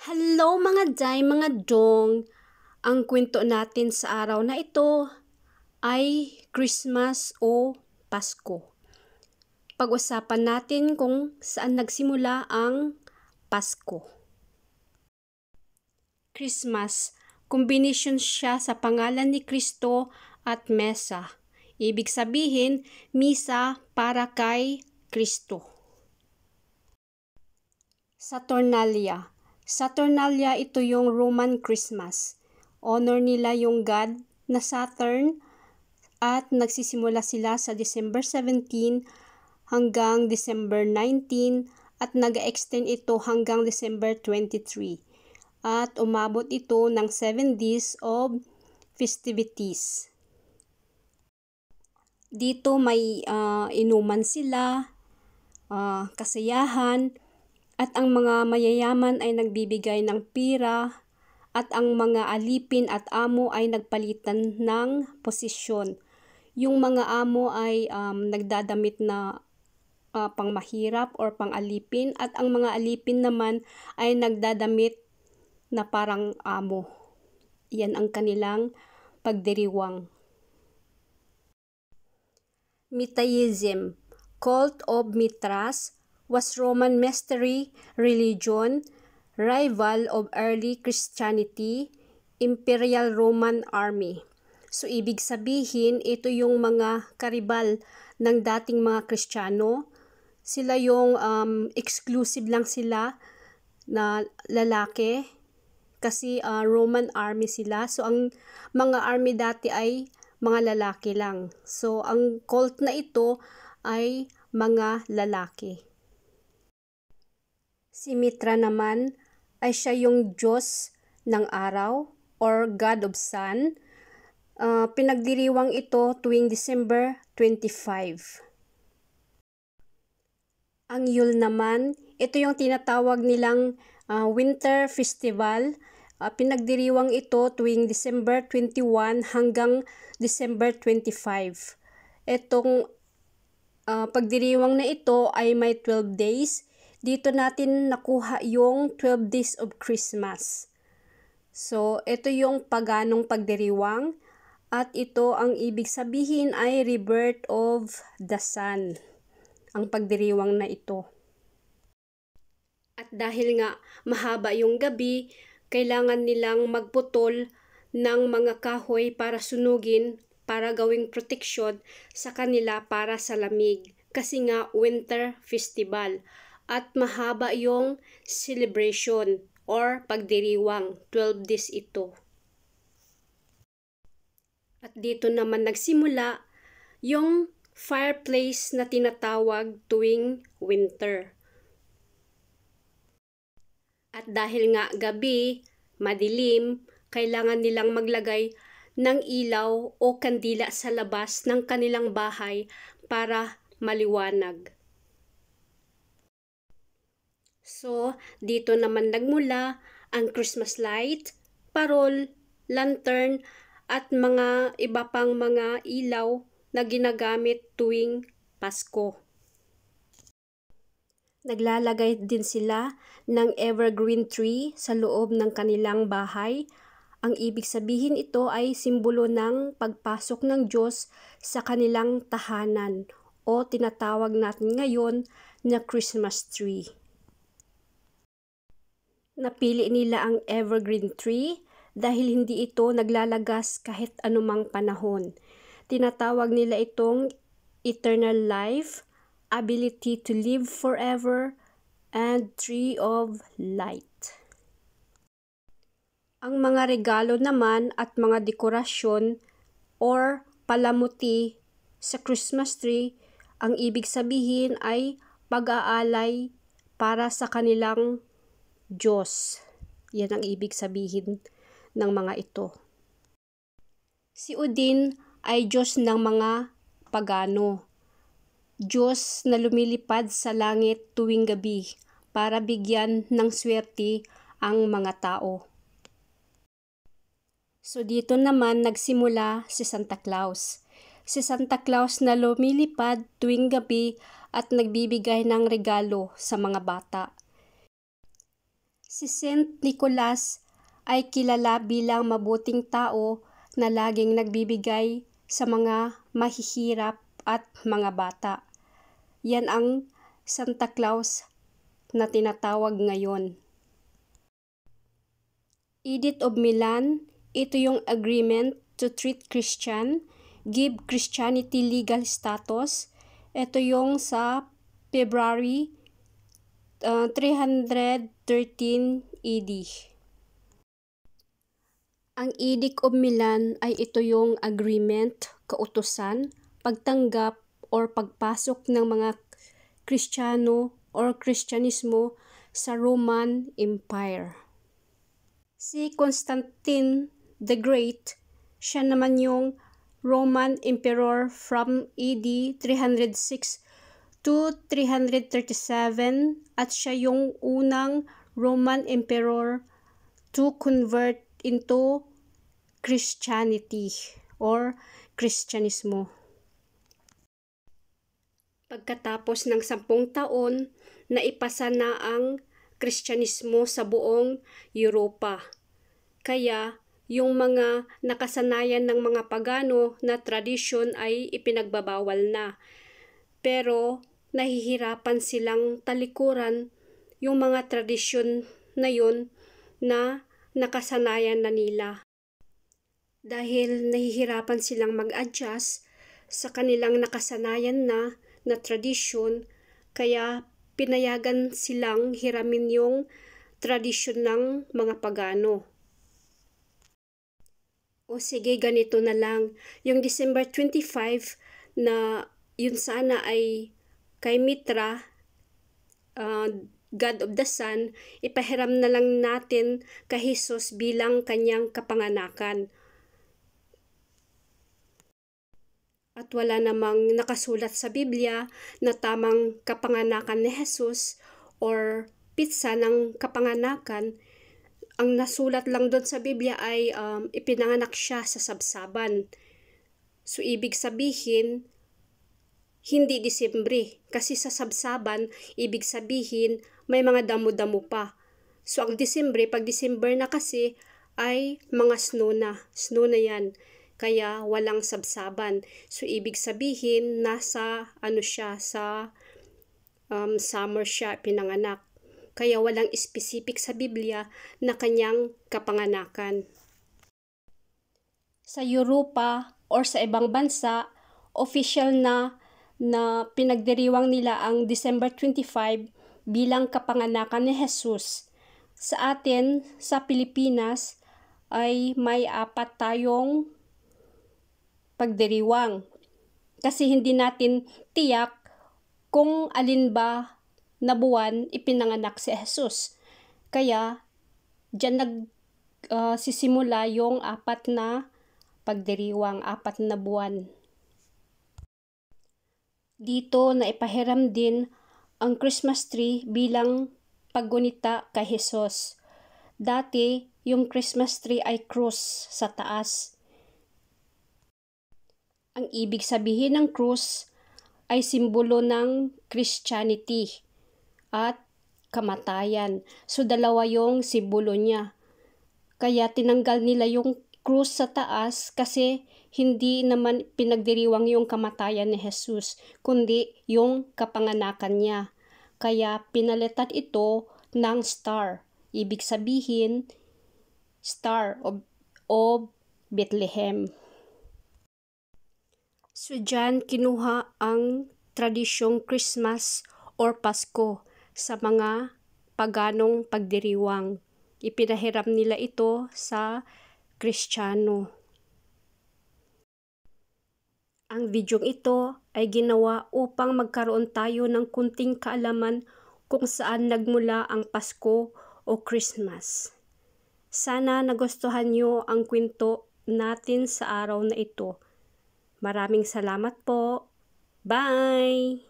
Hello mga day, mga dong! Ang kwento natin sa araw na ito ay Christmas o Pasko. Pag-usapan natin kung saan nagsimula ang Pasko. Christmas, kombinasyon siya sa pangalan ni Kristo at Mesa. Ibig sabihin, misa para kay Kristo. Saturnalia Saturnalia ito yung Roman Christmas. Honor nila yung god na Saturn at nagsisimula sila sa December 17 hanggang December 19 at nag-extend ito hanggang December 23 at umabot ito ng 7 days of festivities. Dito may uh, inuman sila, uh, kasayahan, at ang mga mayayaman ay nagbibigay ng pira at ang mga alipin at amo ay nagpalitan ng posisyon. Yung mga amo ay um, nagdadamit na uh, pangmahirap or pangalipin at ang mga alipin naman ay nagdadamit na parang amo. Yan ang kanilang pagdiriwang. Mitaism, cult of Mithras, was Roman mystery religion, rival of early Christianity, Imperial Roman Army. So ibig sabihin, ito yung mga karibal ng dating mga Kristiyano. Sila yung um, exclusive lang sila na lalaki kasi uh, Roman army sila. So ang mga army dati ay mga lalaki lang. So ang cult na ito ay mga lalaki. Si Mitra naman ay siya yung Diyos ng araw or God of Sun. Uh, pinagdiriwang ito tuwing December 25. Ang Yule naman, ito yung tinatawag nilang uh, Winter Festival. Uh, pinagdiriwang ito tuwing December 21 hanggang December 25. Itong uh, pagdiriwang na ito ay may 12 days dito natin nakuha yung 12 days of Christmas. So, ito yung paganong pagdiriwang at ito ang ibig sabihin ay rebirth of the sun. Ang pagdiriwang na ito. At dahil nga mahaba yung gabi, kailangan nilang magputol ng mga kahoy para sunugin para gawing proteksyon sa kanila para sa lamig. Kasi nga winter festival at mahaba yung celebration or pagdiriwang. 12 days ito. At dito naman nagsimula yung fireplace na tinatawag tuwing winter. At dahil nga gabi, madilim, kailangan nilang maglagay ng ilaw o kandila sa labas ng kanilang bahay para maliwanag. So, dito naman nagmula ang Christmas light, parol, lantern, at mga iba pang mga ilaw na ginagamit tuwing Pasko. Naglalagay din sila ng evergreen tree sa loob ng kanilang bahay. Ang ibig sabihin ito ay simbolo ng pagpasok ng Diyos sa kanilang tahanan o tinatawag natin ngayon na Christmas tree. Napili nila ang evergreen tree dahil hindi ito naglalagas kahit anumang panahon. Tinatawag nila itong eternal life, ability to live forever, and tree of light. Ang mga regalo naman at mga dekorasyon or palamuti sa Christmas tree, ang ibig sabihin ay pag-aalay para sa kanilang Diyos. Yan ang ibig sabihin ng mga ito. Si Udin ay Diyos ng mga pagano. Diyos na lumilipad sa langit tuwing gabi para bigyan ng swerte ang mga tao. So dito naman nagsimula si Santa Claus. Si Santa Claus na lumilipad tuwing gabi at nagbibigay ng regalo sa mga bata. Si Saint Nicholas ay kilala bilang mabuting tao na laging nagbibigay sa mga mahihirap at mga bata. Yan ang Santa Claus na tinatawag ngayon. Edict of Milan, ito yung agreement to treat Christian, give Christianity legal status. Ito yung sa February uh, 313 AD. Ang Edict of Milan ay ito yung agreement, kautusan, pagtanggap or pagpasok ng mga Kristiyano or Kristyanismo sa Roman Empire. Si Constantine the Great, siya naman yung Roman Emperor from AD 306 to 337 at siya yung unang Roman Emperor to convert into Christianity or Kristyanismo. Pagkatapos ng sampung taon, naipasa na ang Kristyanismo sa buong Europa. Kaya yung mga nakasanayan ng mga pagano na tradisyon ay ipinagbabawal na. Pero nahihirapan silang talikuran yung mga tradisyon na yun na nakasanayan na nila. Dahil nahihirapan silang mag-adjust sa kanilang nakasanayan na na tradisyon, kaya pinayagan silang hiramin yung tradisyon ng mga pagano. O sige, ganito na lang. Yung December 25 na yun sana ay kay Mitra, uh, God of the Sun, ipahiram na lang natin kay Jesus bilang kanyang kapanganakan. At wala namang nakasulat sa Biblia na tamang kapanganakan ni Jesus or pizza ng kapanganakan ang nasulat lang doon sa Biblia ay um, ipinanganak siya sa sabsaban. So, ibig sabihin, hindi Disembre. Kasi sa sabsaban, ibig sabihin, may mga damo-damo pa. So, ang Disembre, pag December na kasi, ay mga snow na. Snow na yan. Kaya, walang sabsaban. So, ibig sabihin, nasa, ano siya, sa um, summer siya pinanganak kaya walang specific sa Biblia na kanyang kapanganakan. Sa Europa or sa ibang bansa, official na na pinagdiriwang nila ang December 25 bilang kapanganakan ni Jesus. Sa atin, sa Pilipinas, ay may apat tayong pagdiriwang. Kasi hindi natin tiyak kung alin ba na buwan ipinanganak si Jesus. Kaya, dyan nag uh, sisimula yung apat na pagdiriwang, apat na buwan. Dito na ipahiram din ang Christmas tree bilang paggunita kay Jesus. Dati, yung Christmas tree ay cross sa taas. Ang ibig sabihin ng cross ay simbolo ng Christianity at kamatayan. So dalawa yung simbolo niya. Kaya tinanggal nila yung krus sa taas kasi hindi naman pinagdiriwang yung kamatayan ni Jesus, kundi yung kapanganakan niya. Kaya pinalitan ito ng star. Ibig sabihin, star of, of Bethlehem. So dyan kinuha ang tradisyong Christmas or Pasko sa mga paganong pagdiriwang. Ipinahiram nila ito sa Kristiyano. Ang videong ito ay ginawa upang magkaroon tayo ng kunting kaalaman kung saan nagmula ang Pasko o Christmas. Sana nagustuhan nyo ang kwento natin sa araw na ito. Maraming salamat po. Bye!